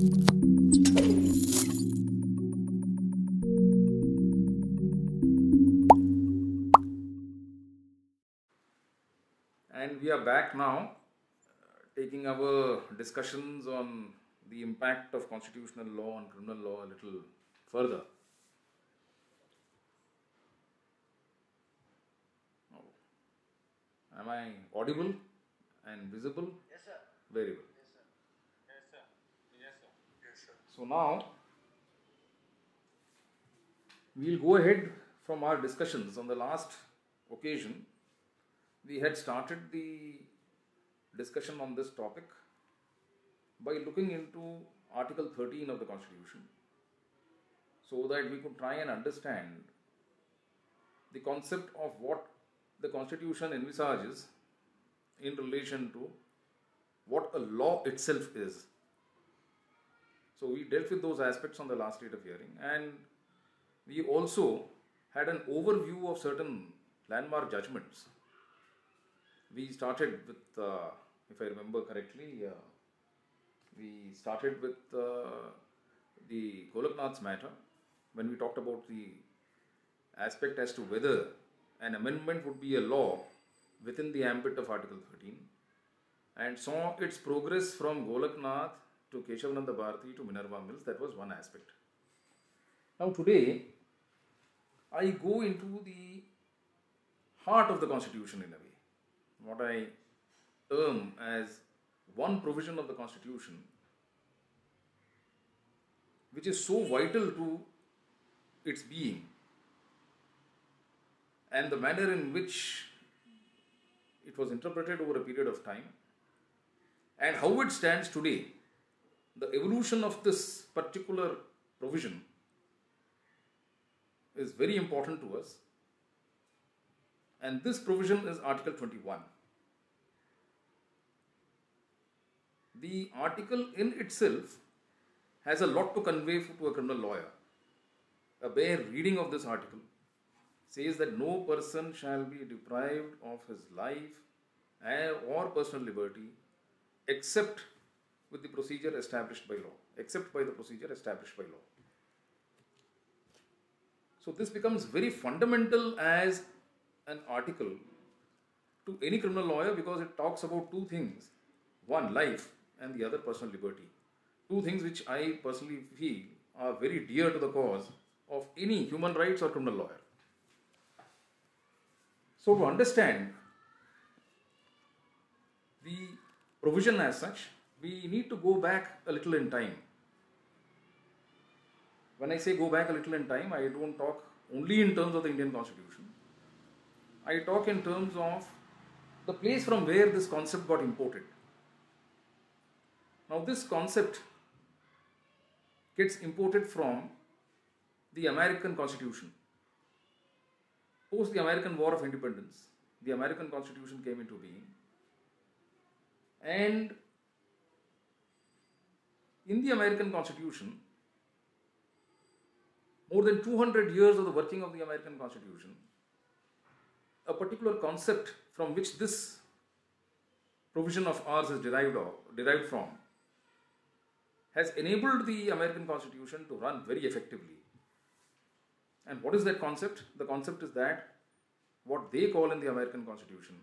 And we are back now, uh, taking our discussions on the impact of constitutional law and criminal law a little further. Am I audible and visible? Yes, sir. Very well. Yes, sir. Yes, sir. Yes, sir. Yes, sir. So now we'll go ahead from our discussions on the last occasion. We had started the discussion on this topic by looking into Article 13 of the Constitution so that we could try and understand the concept of what the Constitution envisages in relation to what a law itself is. So we dealt with those aspects on the last date of hearing, and we also had an overview of certain landmark judgments. We started with, uh, if I remember correctly, uh, we started with uh, the Golaknath's matter when we talked about the aspect as to whether an amendment would be a law within the ambit of Article 13 and saw its progress from Golaknath to Keshavananda Bharati to Minerva Mills. That was one aspect. Now, today, I go into the heart of the Constitution in a way, what I term as one provision of the Constitution which is so vital to its being and the manner in which it was interpreted over a period of time and how it stands today, the evolution of this particular provision is very important to us. And this provision is Article 21. The article in itself has a lot to convey to a criminal lawyer. A bare reading of this article says that no person shall be deprived of his life eh, or personal liberty except with the procedure established by law, except by the procedure established by law. So this becomes very fundamental as an article to any criminal lawyer because it talks about two things one, life, and the other, personal liberty. Two things which I personally feel are very dear to the cause of any human rights or criminal lawyer. So, to understand the provision as such, we need to go back a little in time. When I say go back a little in time, I don't talk only in terms of the Indian Constitution. I talk in terms of the place from where this concept got imported. Now, this concept gets imported from the American Constitution. Post the American War of Independence, the American Constitution came into being. And in the American Constitution, more than 200 years of the working of the American Constitution, a particular concept from which this provision of ours is derived, of, derived from has enabled the American Constitution to run very effectively. And what is that concept? The concept is that what they call in the American Constitution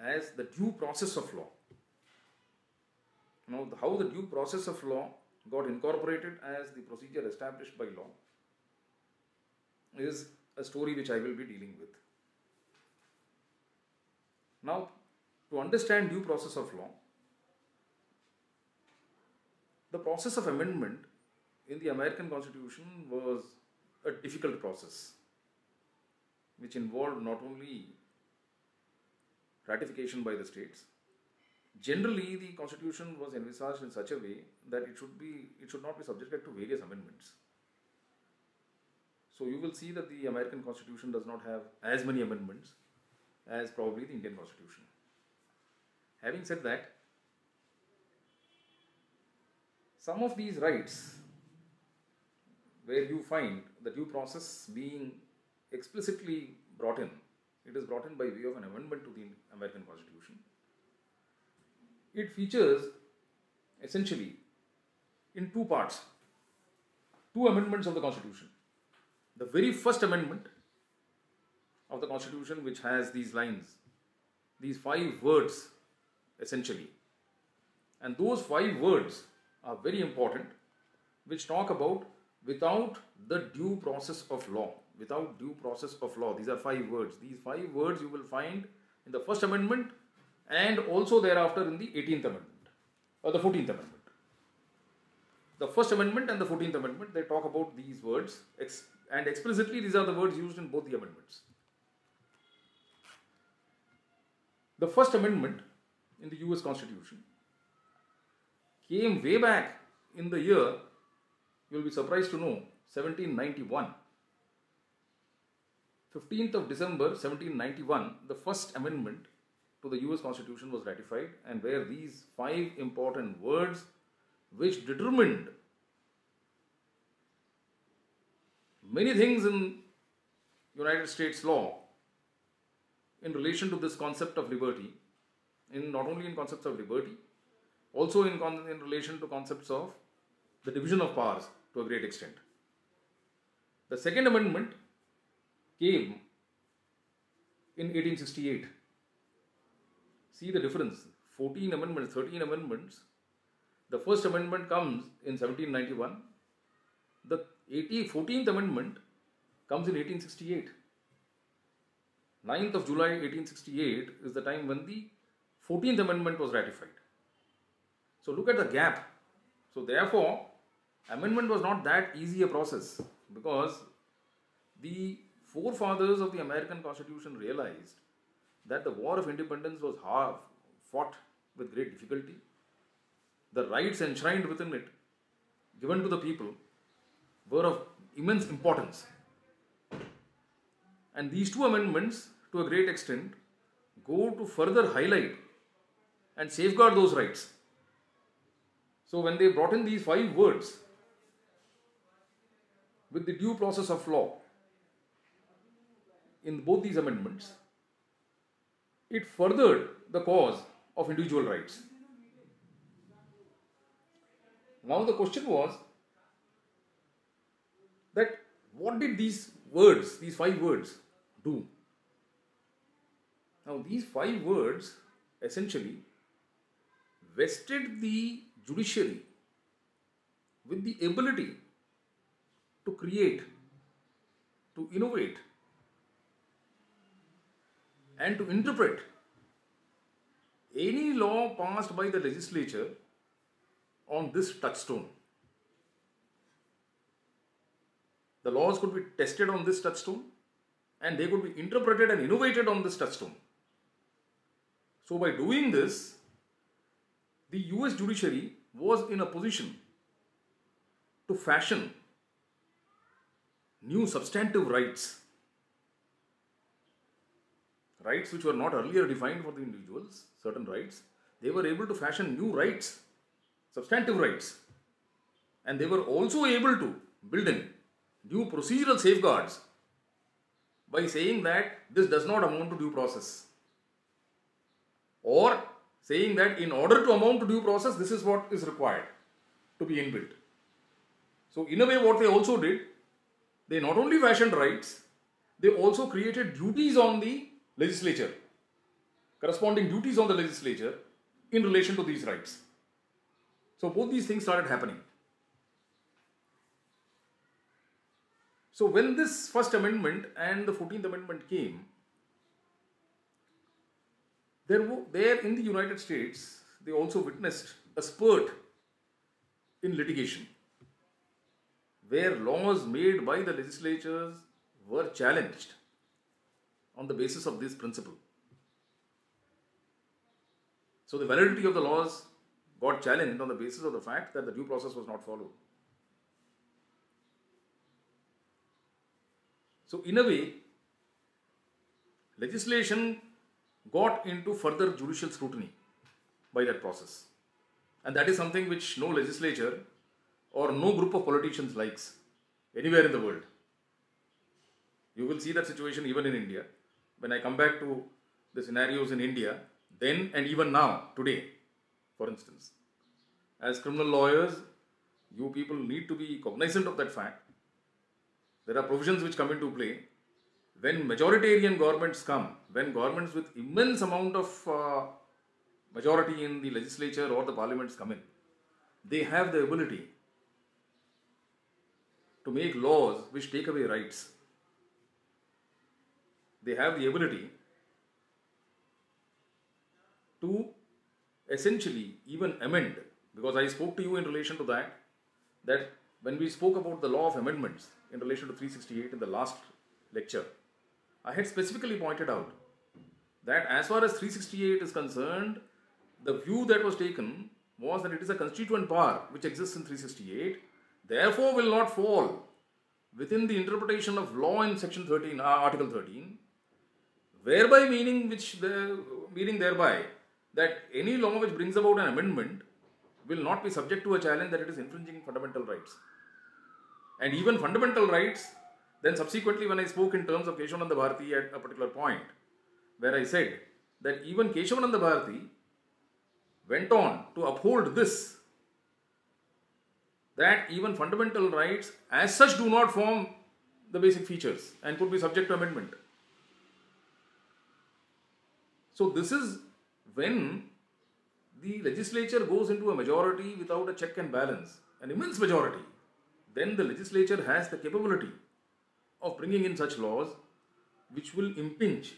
as the due process of law. Now, how the due process of law got incorporated as the procedure established by law is a story which I will be dealing with. Now, to understand due process of law, the process of amendment in the American Constitution was a difficult process which involved not only ratification by the states. Generally, the constitution was envisaged in such a way that it should be it should not be subjected to various amendments. So you will see that the American Constitution does not have as many amendments as probably the Indian Constitution. Having said that, some of these rights where you find the due process being explicitly brought in, it is brought in by way of an amendment to the American Constitution. It features essentially, in two parts, two amendments of the Constitution. The very first amendment of the Constitution, which has these lines, these five words essentially. And those five words are very important, which talk about without the due process of law. Without due process of law. These are five words. These five words you will find in the First Amendment and also thereafter in the 18th Amendment or the 14th Amendment. The First Amendment and the 14th Amendment they talk about these words and explicitly these are the words used in both the amendments. The First Amendment in the US Constitution came way back in the year, you'll be surprised to know, 1791. 15th of December 1791, the First Amendment to the US Constitution was ratified, and where these five important words which determined many things in United States law in relation to this concept of liberty, in not only in concepts of liberty, also in, con- in relation to concepts of the division of powers to a great extent. The Second Amendment came in 1868. See the difference 14 amendments, 13 amendments. The First Amendment comes in 1791. The 80, 14th Amendment comes in 1868. 9th of July 1868 is the time when the 14th Amendment was ratified. So look at the gap. So therefore, amendment was not that easy a process because the forefathers of the American Constitution realized that the War of Independence was hard, fought with great difficulty. The rights enshrined within it, given to the people, were of immense importance. And these two amendments, to a great extent, go to further highlight and safeguard those rights. So, when they brought in these five words with the due process of law in both these amendments, it furthered the cause of individual rights. Now, the question was that what did these words, these five words, do? Now, these five words essentially vested the judiciary with the ability to create, to innovate, and to interpret any law passed by the legislature on this touchstone. The laws could be tested on this touchstone and they could be interpreted and innovated on this touchstone. So, by doing this, the US judiciary was in a position to fashion new substantive rights. Rights which were not earlier defined for the individuals, certain rights, they were able to fashion new rights, substantive rights. And they were also able to build in new procedural safeguards by saying that this does not amount to due process. Or saying that in order to amount to due process, this is what is required to be inbuilt. So, in a way, what they also did, they not only fashioned rights, they also created duties on the legislature, corresponding duties on the legislature in relation to these rights. So, both these things started happening. So, when this First Amendment and the 14th Amendment came, there, there in the United States, they also witnessed a spurt in litigation where laws made by the legislatures were challenged on the basis of this principle. So the validity of the laws got challenged on the basis of the fact that the due process was not followed. So, in a way, legislation got into further judicial scrutiny by that process. And that is something which no legislature or no group of politicians likes anywhere in the world. You will see that situation even in India. When I come back to the scenarios in India, then and even now, today, for instance, as criminal lawyers, you people need to be cognizant of that fact. There are provisions which come into play when majoritarian governments come, when governments with immense amount of uh, majority in the legislature or the parliaments come in, they have the ability to make laws which take away rights. They have the ability to essentially even amend, because I spoke to you in relation to that, that when we spoke about the law of amendments in relation to 368 in the last lecture, I had specifically pointed out that as far as 368 is concerned, the view that was taken was that it is a constituent power which exists in 368, therefore will not fall within the interpretation of law in section 13, uh, article 13, whereby meaning which the meaning thereby that any law which brings about an amendment will not be subject to a challenge that it is infringing fundamental rights. And even fundamental rights, then subsequently when I spoke in terms of Keshavananda Bharati at a particular point, where I said that even Keshavananda Bharati went on to uphold this that even fundamental rights as such do not form the basic features and could be subject to amendment. So, this is when the legislature goes into a majority without a check and balance, an immense majority, then the legislature has the capability of bringing in such laws which will impinge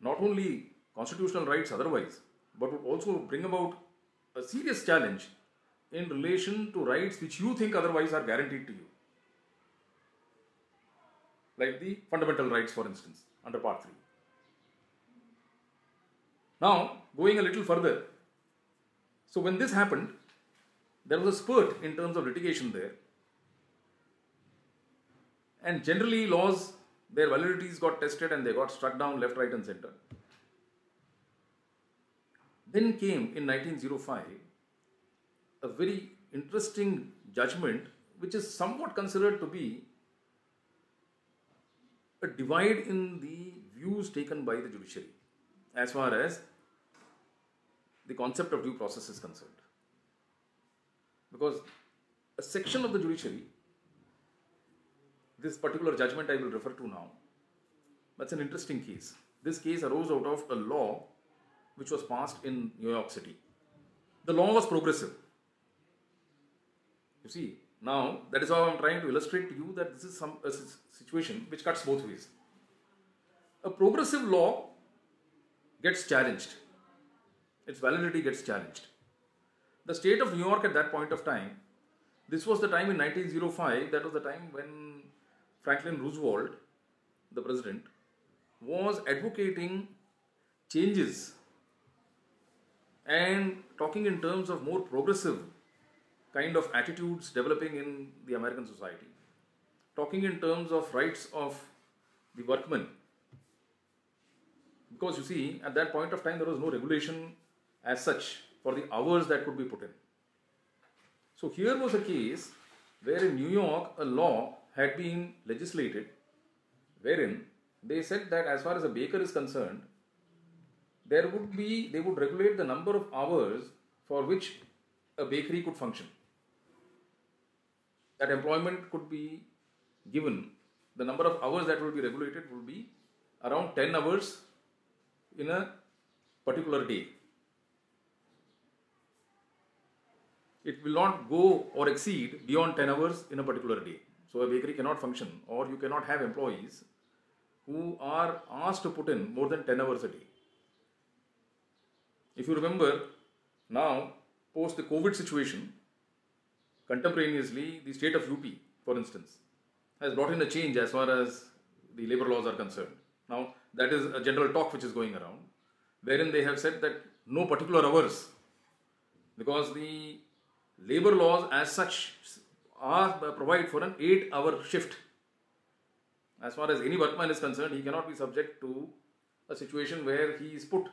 not only constitutional rights otherwise, but would also bring about a serious challenge in relation to rights which you think otherwise are guaranteed to you. Like the fundamental rights, for instance, under Part 3. Now, going a little further, so when this happened, there was a spurt in terms of litigation there, and generally laws, their validities got tested and they got struck down left, right, and center. Then came in 1905 a very interesting judgment, which is somewhat considered to be a divide in the views taken by the judiciary as far as the concept of due process is concerned. Because a section of the judiciary, this particular judgment I will refer to now, that's an interesting case. This case arose out of a law which was passed in New York City. The law was progressive. You see, now that is how I'm trying to illustrate to you that this is some situation which cuts both ways. A progressive law gets challenged, its validity gets challenged. The state of New York at that point of time, this was the time in 1905, that was the time when Franklin Roosevelt, the president, was advocating changes and talking in terms of more progressive kind of attitudes developing in the American society, talking in terms of rights of the workmen. Because you see, at that point of time, there was no regulation as such for the hours that could be put in. So, here was a case where in New York a law had been legislated wherein they said that as far as a baker is concerned, there would be, they would regulate the number of hours for which a bakery could function. That employment could be given, the number of hours that will be regulated will be around 10 hours in a particular day. It will not go or exceed beyond 10 hours in a particular day. So, a bakery cannot function, or you cannot have employees who are asked to put in more than 10 hours a day. If you remember, now post the COVID situation, contemporaneously the state of UP, for instance, has brought in a change as far as the labor laws are concerned. Now, that is a general talk which is going around, wherein they have said that no particular hours, because the labor laws as such are uh, provide for an 8 hour shift. As far as any workman is concerned, he cannot be subject to a situation where he is put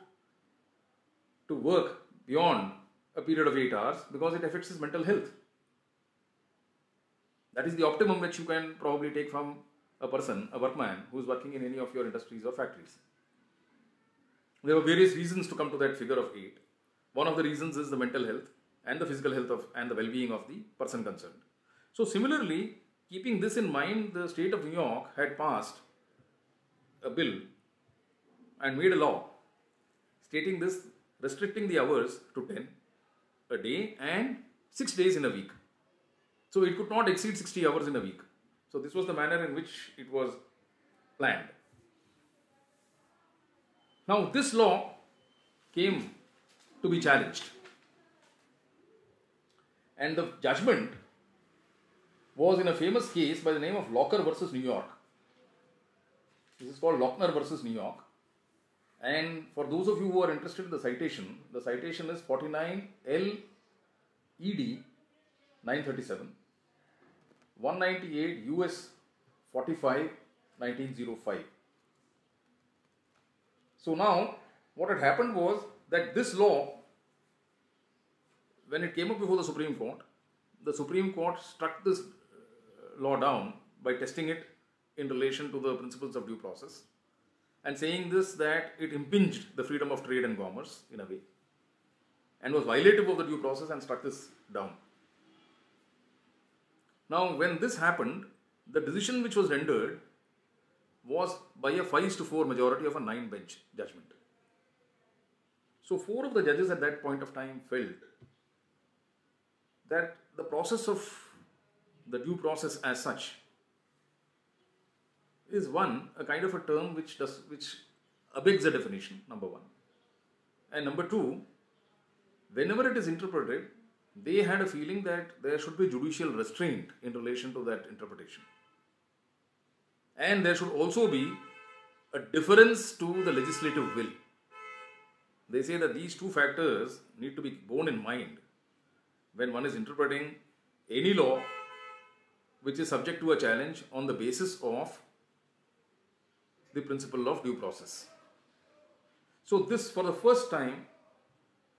to work beyond a period of 8 hours because it affects his mental health. That is the optimum which you can probably take from a person, a workman who is working in any of your industries or factories. There were various reasons to come to that figure of 8. One of the reasons is the mental health, and the physical health of and the well-being of the person concerned. So similarly, keeping this in mind, the state of New York had passed a bill and made a law stating this restricting the hours to 10 a day and 6 days in a week. So it could not exceed 60 hours in a week. So this was the manner in which it was planned. Now this law came to be challenged. And the judgment was in a famous case by the name of Locker versus New York. This is called Lochner versus New York. And for those of you who are interested in the citation, the citation is 49 L ED 937 198 US 45 1905. So now what had happened was that this law, when it came up before the Supreme Court, the Supreme Court struck this uh, law down by testing it in relation to the principles of due process and saying this that it impinged the freedom of trade and commerce in a way and was violative of the due process and struck this down. Now, when this happened, the decision which was rendered was by a 5 to 4 majority of a 9 bench judgment. So, four of the judges at that point of time felt that the process of the due process as such is one a kind of a term which does which begs a definition number one and number two whenever it is interpreted they had a feeling that there should be judicial restraint in relation to that interpretation and there should also be a difference to the legislative will they say that these two factors need to be borne in mind when one is interpreting any law which is subject to a challenge on the basis of the principle of due process. So, this for the first time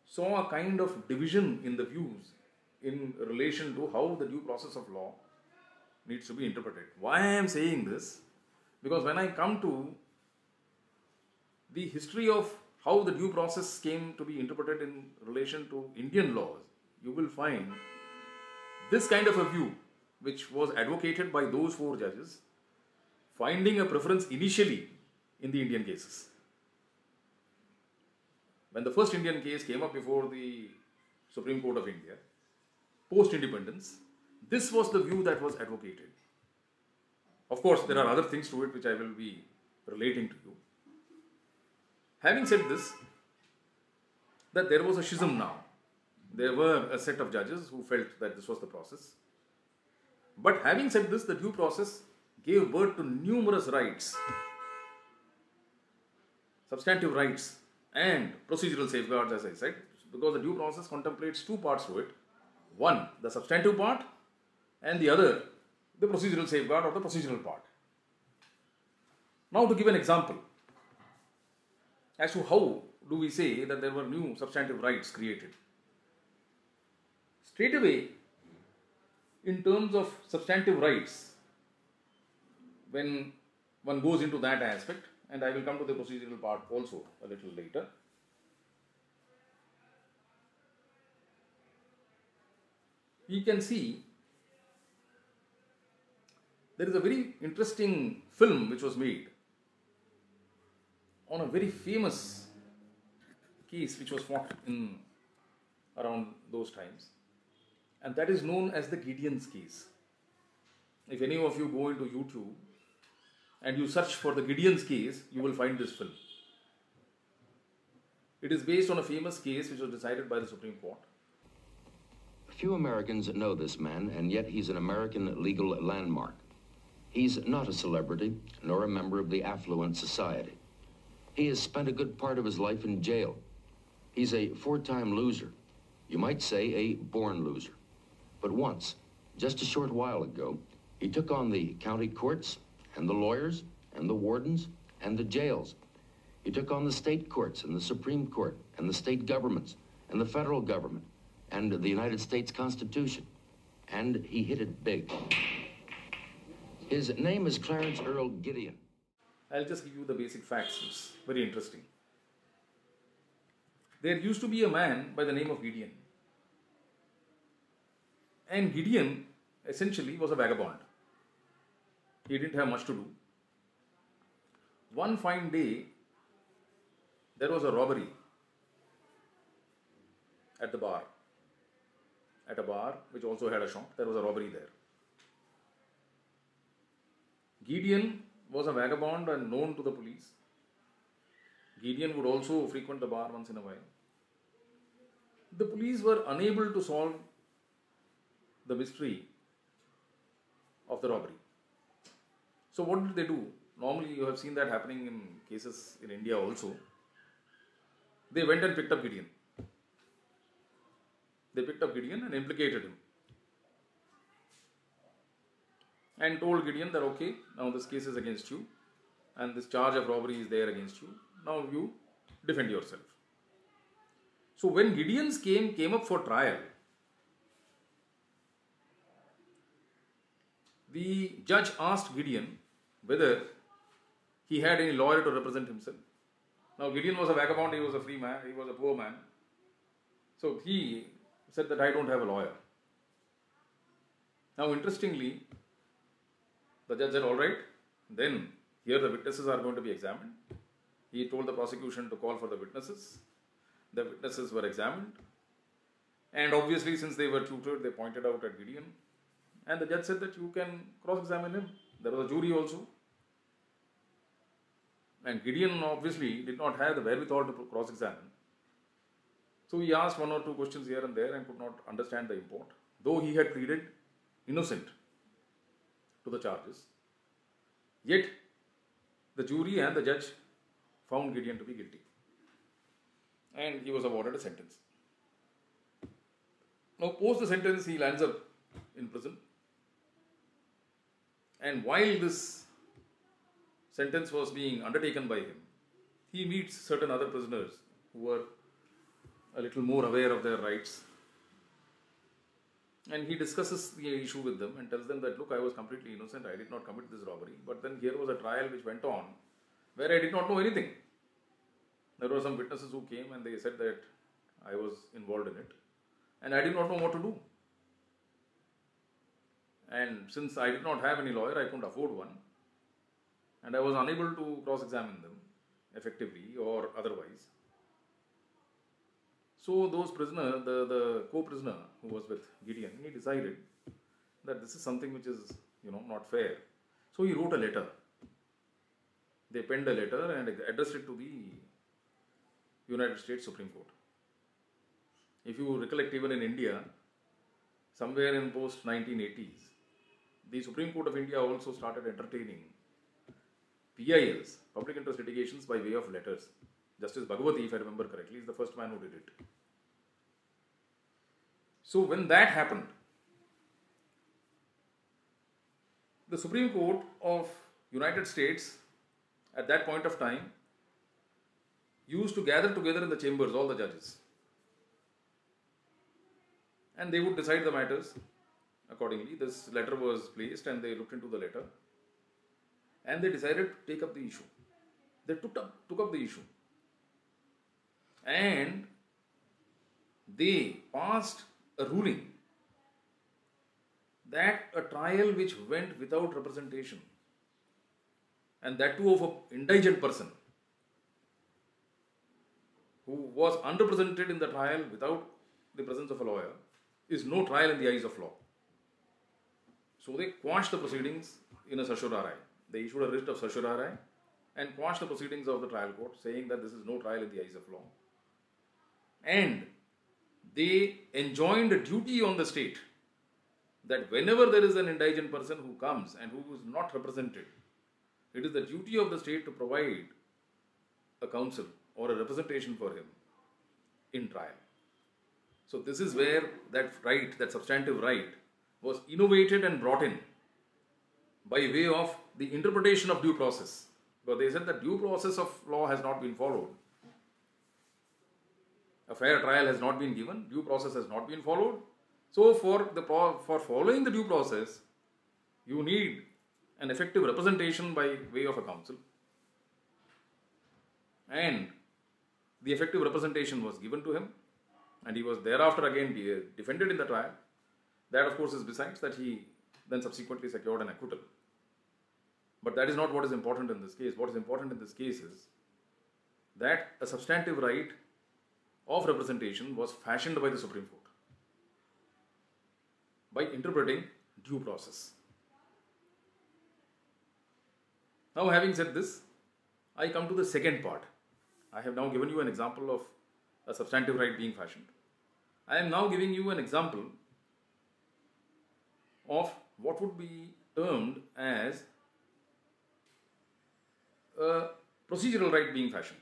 saw a kind of division in the views in relation to how the due process of law needs to be interpreted. Why I am saying this? Because when I come to the history of how the due process came to be interpreted in relation to Indian laws, you will find this kind of a view, which was advocated by those four judges, finding a preference initially in the Indian cases. When the first Indian case came up before the Supreme Court of India, post independence, this was the view that was advocated. Of course, there are other things to it which I will be relating to you. Having said this, that there was a schism now. There were a set of judges who felt that this was the process. But having said this, the due process gave birth to numerous rights, substantive rights, and procedural safeguards, as I said, because the due process contemplates two parts to it one, the substantive part, and the other, the procedural safeguard or the procedural part. Now, to give an example as to how do we say that there were new substantive rights created. Straight away, in terms of substantive rights, when one goes into that aspect, and I will come to the procedural part also a little later. You can see there is a very interesting film which was made on a very famous case which was fought in around those times, and that is known as the Gideon's case. If any of you go into YouTube and you search for the Gideon's case, you will find this film. It is based on a famous case which was decided by the Supreme Court. Few Americans know this man, and yet he's an American legal landmark. He's not a celebrity, nor a member of the affluent society. He has spent a good part of his life in jail. He's a four-time loser. You might say a born loser. But once, just a short while ago, he took on the county courts and the lawyers and the wardens and the jails. He took on the state courts and the Supreme Court and the state governments and the federal government and the United States Constitution. And he hit it big. His name is Clarence Earl Gideon. I'll just give you the basic facts. It's very interesting. There used to be a man by the name of Gideon. And Gideon essentially was a vagabond. He didn't have much to do. One fine day, there was a robbery at the bar. At a bar which also had a shop, there was a robbery there. Gideon was a vagabond and known to the police. Gideon would also frequent the bar once in a while. The police were unable to solve the mystery of the robbery. So, what did they do? Normally, you have seen that happening in cases in India also. They went and picked up Gideon. They picked up Gideon and implicated him. And told Gideon that, okay, now this case is against you, and this charge of robbery is there against you. Now you defend yourself. So when Gideon's came came up for trial, the judge asked Gideon whether he had any lawyer to represent himself. Now Gideon was a vagabond, he was a free man, he was a poor man. So he said that I don't have a lawyer. Now interestingly, the judge said, all right, then here the witnesses are going to be examined. He told the prosecution to call for the witnesses. The witnesses were examined. And obviously, since they were tutored, they pointed out at Gideon. And the judge said that you can cross examine him. There was a jury also. And Gideon obviously did not have the wherewithal to cross examine. So he asked one or two questions here and there and could not understand the import. Though he had pleaded innocent to the charges, yet the jury and the judge found Gideon to be guilty. And he was awarded a sentence. Now, post the sentence, he lands up in prison. And while this sentence was being undertaken by him, he meets certain other prisoners who were a little more aware of their rights. And he discusses the issue with them and tells them that, look, I was completely innocent, I did not commit this robbery. But then here was a trial which went on where I did not know anything. There were some witnesses who came and they said that I was involved in it and I did not know what to do. And since I did not have any lawyer, I couldn't afford one, and I was unable to cross examine them effectively or otherwise. So, those prisoner, the, the co prisoner who was with Gideon, he decided that this is something which is, you know, not fair. So, he wrote a letter. They penned a letter and addressed it to the United States Supreme Court. If you recollect, even in India, somewhere in post 1980s, the Supreme Court of India also started entertaining PILs, public interest litigations, by way of letters. Justice Bhagwati, if I remember correctly, is the first man who did it. So when that happened, the Supreme Court of United States at that point of time used to gather together in the chambers all the judges and they would decide the matters accordingly. This letter was placed and they looked into the letter and they decided to take up the issue. They took up, took up the issue and they passed a ruling that a trial which went without representation and that too of an indigent person who was unrepresented in the trial without the presence of a lawyer is no trial in the eyes of law. So they quashed the proceedings in a certiorari. They issued a writ of certiorari and quashed the proceedings of the trial court, saying that this is no trial in the eyes of law. And they enjoined a duty on the state that whenever there is an indigent person who comes and who is not represented, it is the duty of the state to provide a counsel or a representation for him in trial. So, this is where that right, that substantive right, was innovated and brought in by way of the interpretation of due process. But they said that due process of law has not been followed. A fair trial has not been given, due process has not been followed. So, for, the, for following the due process, you need an effective representation by way of a counsel. And the effective representation was given to him, and he was thereafter again defended in the trial. That, of course, is besides that he then subsequently secured an acquittal. But that is not what is important in this case. What is important in this case is that a substantive right of representation was fashioned by the Supreme Court by interpreting due process. Now, having said this, I come to the second part. I have now given you an example of a substantive right being fashioned. I am now giving you an example of what would be termed as a procedural right being fashioned.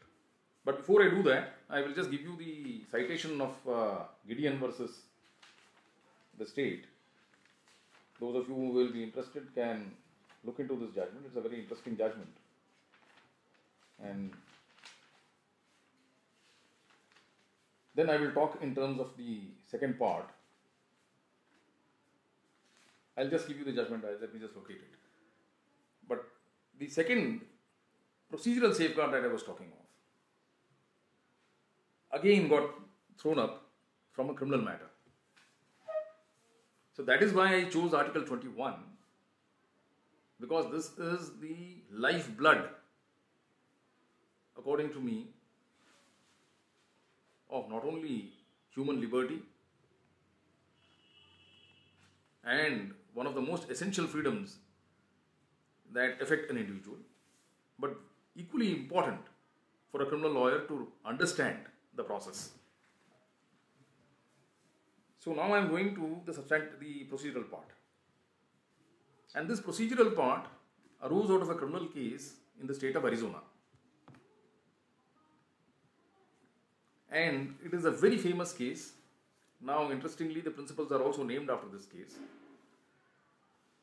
But before I do that, I will just give you the citation of uh, Gideon versus the state. Those of you who will be interested can look into this judgment. It's a very interesting judgment. And then I will talk in terms of the second part. I'll just give you the judgment. Let me just locate it. But the second procedural safeguard that I was talking of again got thrown up from a criminal matter. So that is why I chose Article 21 because this is the lifeblood, according to me, of not only human liberty and one of the most essential freedoms that affect an individual, but equally important for a criminal lawyer to understand the process. So now I am going to the the procedural part. And this procedural part arose out of a criminal case in the state of Arizona. And it is a very famous case. Now, interestingly, the principles are also named after this case.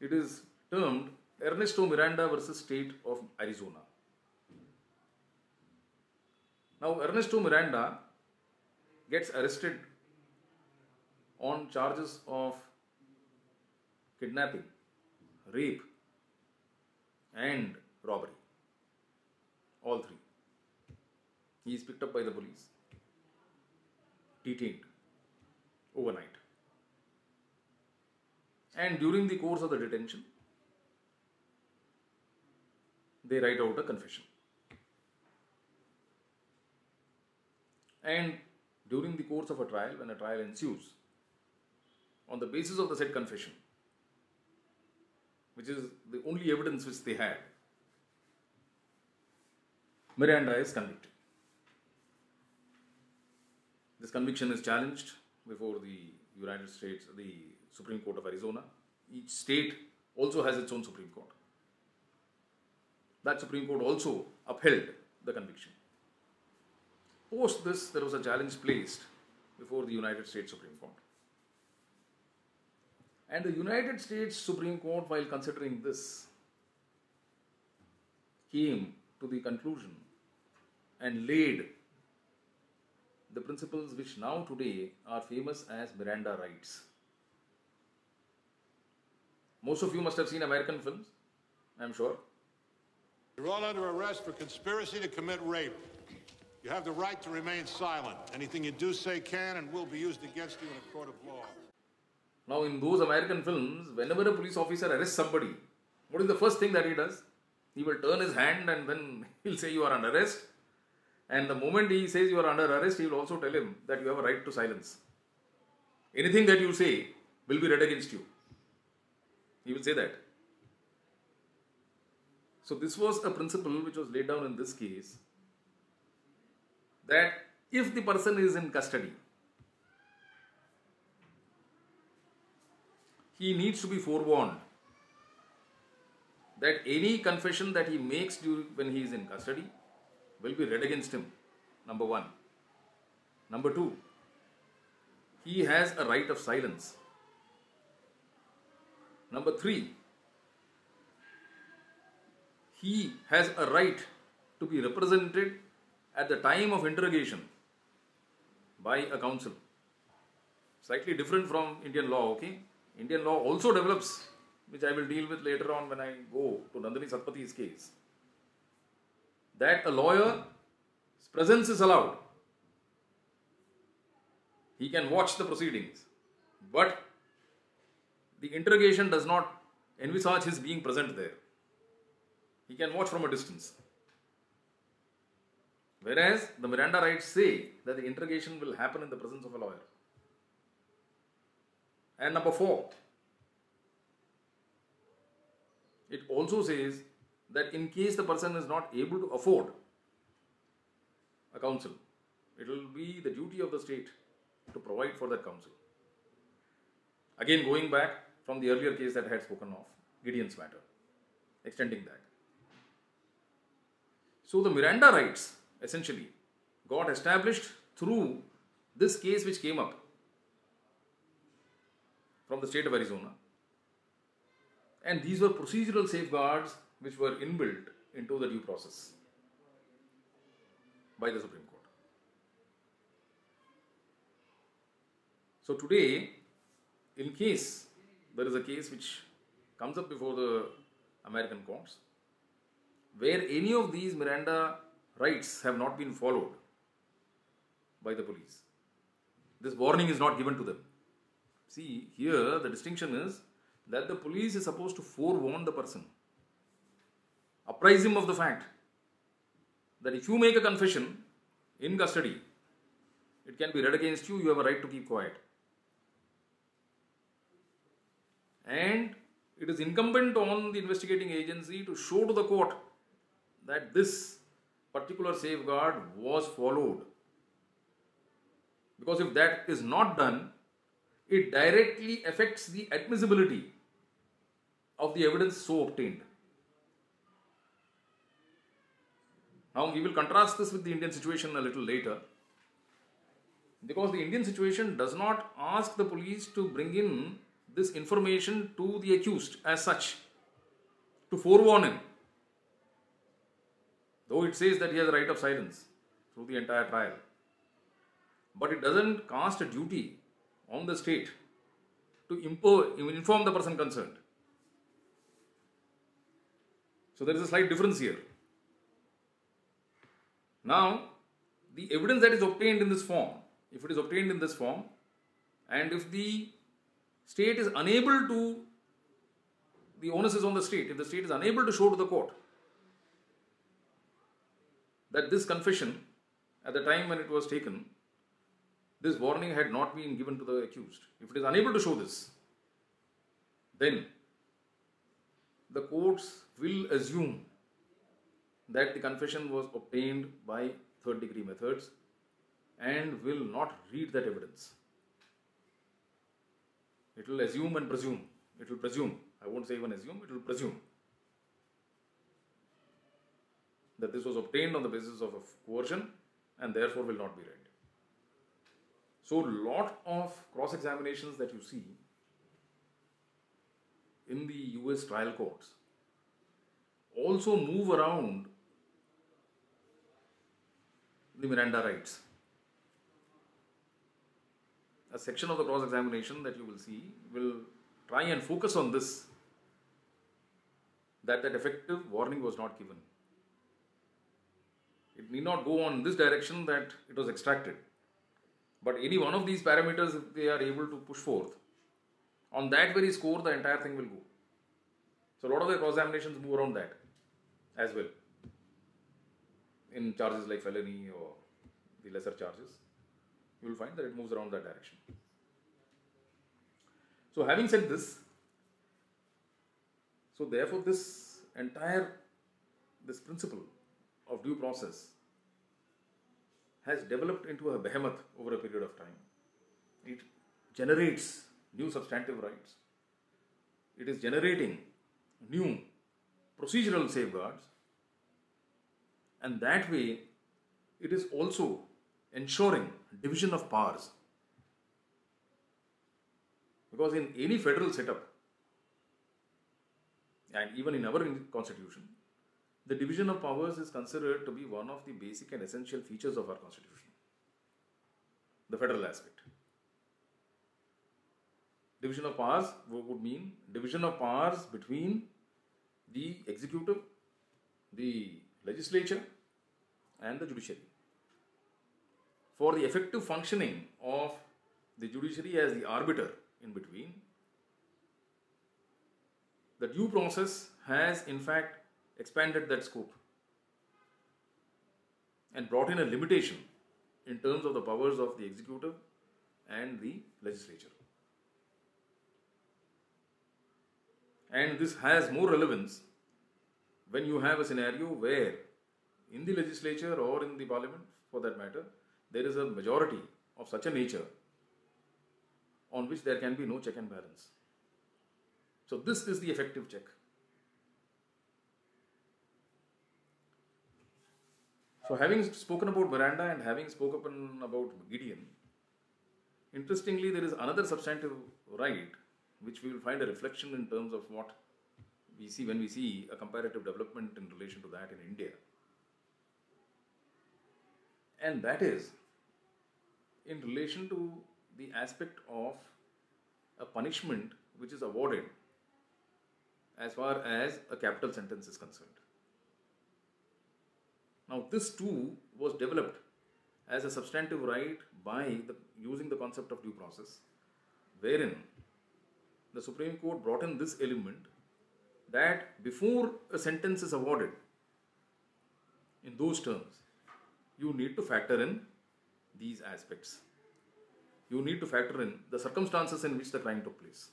It is termed Ernesto Miranda versus State of Arizona. Now, Ernesto Miranda gets arrested on charges of kidnapping, rape, and robbery. All three. He is picked up by the police, detained overnight. And during the course of the detention, they write out a confession. And during the course of a trial, when a trial ensues, on the basis of the said confession, which is the only evidence which they had, Miranda is convicted. This conviction is challenged before the United States, the Supreme Court of Arizona. Each state also has its own Supreme Court. That Supreme Court also upheld the conviction. Post this, there was a challenge placed before the United States Supreme Court. And the United States Supreme Court, while considering this, came to the conclusion and laid the principles which now today are famous as Miranda rights. Most of you must have seen American films, I'm sure. You're all under arrest for conspiracy to commit rape. You have the right to remain silent. Anything you do say can and will be used against you in a court of law. Now, in those American films, whenever a police officer arrests somebody, what is the first thing that he does? He will turn his hand and then he'll say, You are under arrest. And the moment he says you are under arrest, he will also tell him that you have a right to silence. Anything that you say will be read against you. He will say that. So, this was a principle which was laid down in this case that if the person is in custody, he needs to be forewarned that any confession that he makes when he is in custody will be read against him. Number one. Number two, he has a right of silence. Number three, he has a right to be represented at the time of interrogation by a counsel. Slightly different from Indian law, okay? Indian law also develops, which I will deal with later on when I go to Nandini Satpathy's case, that a lawyer's presence is allowed. He can watch the proceedings, but the interrogation does not envisage his being present there. He can watch from a distance. Whereas the Miranda rights say that the interrogation will happen in the presence of a lawyer. And number four, it also says that in case the person is not able to afford a counsel, it will be the duty of the state to provide for that counsel. Again, going back from the earlier case that I had spoken of, Gideon's matter, extending that. So the Miranda rights essentially got established through this case which came up from the state of Arizona. And these were procedural safeguards which were inbuilt into the due process by the Supreme Court. So today, in case there is a case which comes up before the American courts, where any of these Miranda rights have not been followed by the police, this warning is not given to them. See, here the distinction is that the police is supposed to forewarn the person, apprise him of the fact that if you make a confession in custody, it can be read against you, you have a right to keep quiet. And it is incumbent on the investigating agency to show to the court that this particular safeguard was followed. Because if that is not done, it directly affects the admissibility of the evidence so obtained. Now, we will contrast this with the Indian situation a little later. Because the Indian situation does not ask the police to bring in this information to the accused as such, to forewarn him. Though it says that he has a right of silence through the entire trial. But it doesn't cast a duty on the state to impo- inform the person concerned. So there is a slight difference here. Now, the evidence that is obtained in this form, if it is obtained in this form, and if the state is unable to, the onus is on the state, if the state is unable to show to the court that this confession, at the time when it was taken, this warning had not been given to the accused. If it is unable to show this, then the courts will assume that the confession was obtained by third degree methods and will not read that evidence. It will assume and presume. It will presume. I won't say even assume, it will presume that this was obtained on the basis of coercion and therefore will not be read. So, lot of cross examinations that you see in the US trial courts also move around the Miranda rights. A section of the cross examination that you will see will try and focus on this that that effective warning was not given. It need not go on this direction that it was extracted. But any one of these parameters, if they are able to push forth, on that very score, the entire thing will go. So, a lot of the cross examinations move around that as well in charges like felony or the lesser charges. You will find that it moves around that direction. So, having said this, so therefore, this entire this principle of due process has developed into a behemoth over a period of time. It generates new substantive rights. It is generating new procedural safeguards. And that way, it is also ensuring division of powers. Because in any federal setup, and even in our constitution, the division of powers is considered to be one of the basic and essential features of our constitution. The federal aspect. Division of powers would mean division of powers between the executive, the legislature, and the judiciary. For the effective functioning of the judiciary as the arbiter in between, the due process has in fact expanded that scope and brought in a limitation in terms of the powers of the executive and the legislature. And this has more relevance when you have a scenario where in the legislature or in the parliament for that matter there is a majority of such a nature on which there can be no check and balance. So this is the effective check. So having spoken about Miranda and having spoken about Gideon, interestingly there is another substantive right which we will find a reflection in terms of what we see when we see a comparative development in relation to that in India. And that is in relation to the aspect of a punishment which is awarded as far as a capital sentence is concerned. Now, this too was developed as a substantive right by the, using the concept of due process, wherein the Supreme Court brought in this element that before a sentence is awarded in those terms, you need to factor in these aspects. You need to factor in the circumstances in which the crime took place.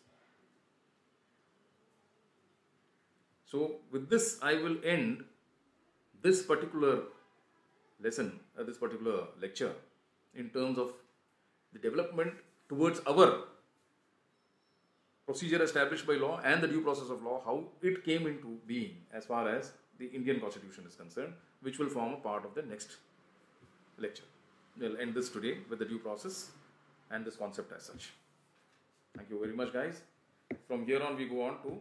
So, with this, I will end this particular lesson, uh, this particular lecture, in terms of the development towards our procedure established by law and the due process of law, how it came into being as far as the Indian constitution is concerned, which will form a part of the next lecture. We'll end this today with the due process and this concept as such. Thank you very much, guys. From here on, we go on to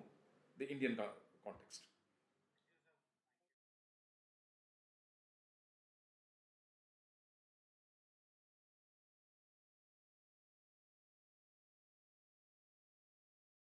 the Indian context.